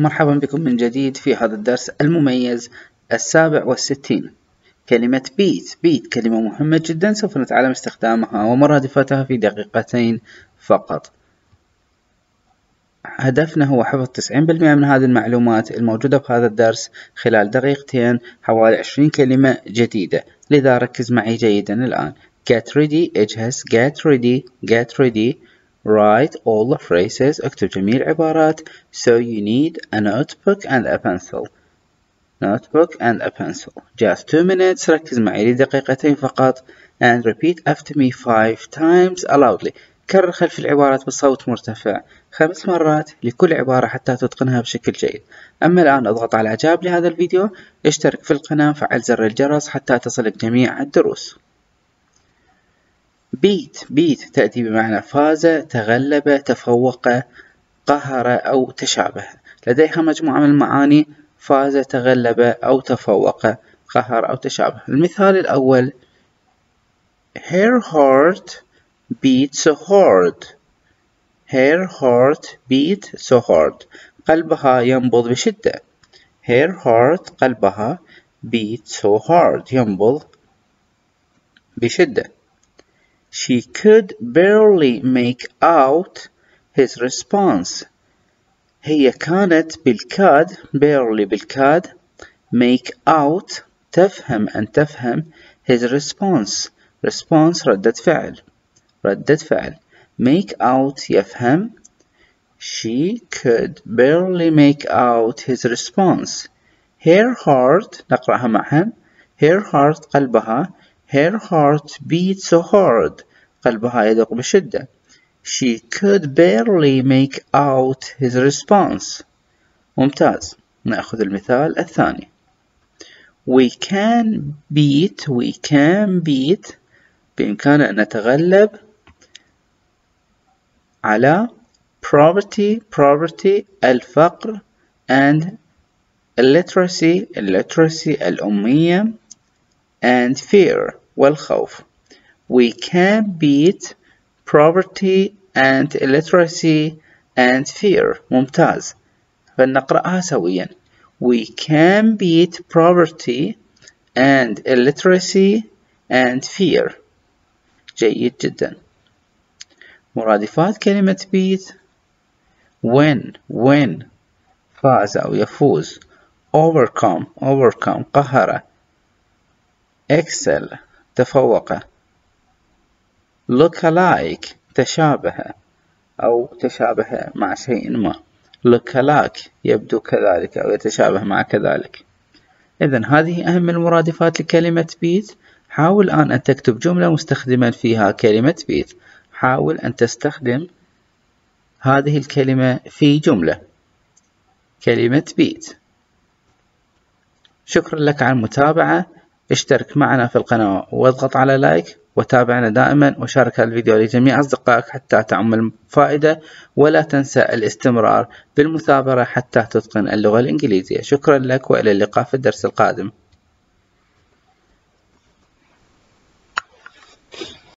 مرحبا بكم من جديد في هذا الدرس المميز السابع والستين. كلمة بيت بيت كلمة مهمة جدا سوف نتعلم استخدامها ومرادفتها في دقيقتين فقط. هدفنا هو حفظ 90% من هذه المعلومات الموجودة بهذا الدرس خلال دقيقتين حوالي 20 كلمة جديدة. لذا ركز معي جيدا الآن. Get ready. اجهز. Get ready. Get ready. Write all the phrases اكتب جميع العبارات. So you need a notebook and a pencil. Notebook and a pencil. Just two minutes. ركز معي لدقيقتين فقط. And repeat after me five times loudly. كرر خلف العبارات بصوت مرتفع. خمس مرات لكل عبارة حتى تتقنها بشكل جيد. أما الآن أضغط على إعجاب لهذا الفيديو. اشترك في القناة. فعل زر الجرس حتى تصلك جميع الدروس. بيت بيت تأتي بمعنى فاز تغلب تفوق قهر أو تشابه. لديها مجموعة من المعاني فاز تغلب أو تفوق قهر أو تشابه. المثال الأول Her heart beat so hard. Her heart beat so hard. قلبها ينبض بشدة. Her heart قلبها beat so hard. ينبض بشدة. She could barely make out his response. هي كانت بالكاد barely بالكاد make out تفهم أن تفهم his response response ردة فعل ردة فعل make out يفهم she could barely make out his response her heart نقرأها معا her heart قلبها Her heart beat so hard. قلبها يدق بشدة. She could barely make out his response. ممتاز. نأخذ المثال الثاني. We can beat, we can beat بإمكاننا أن نتغلب على poverty, poverty الفقر and illiteracy, illiteracy الأمية and fear والخوف. We can beat poverty and illiteracy and fear. ممتاز. فلنقرأها سويا. We can beat poverty and illiteracy and fear. جيد جدا. مرادفات كلمة beat win win فاز أو يفوز overcome overcome قهر excel تفوق. look alike تشابه أو تشابه مع شيء ما. look alike يبدو كذلك أو يتشابه مع كذلك. إذا هذه أهم المرادفات لكلمة بيت. حاول الآن أن تكتب جملة مستخدما فيها كلمة بيت. حاول أن تستخدم هذه الكلمة في جملة. كلمة بيت. شكرا لك على المتابعة. اشترك معنا في القناة واضغط على لايك وتابعنا دائما وشارك الفيديو لجميع أصدقائك حتى تعم الفائدة ولا تنسى الاستمرار بالمثابرة حتى تتقن اللغة الإنجليزية. شكرا لك وإلى اللقاء في الدرس القادم.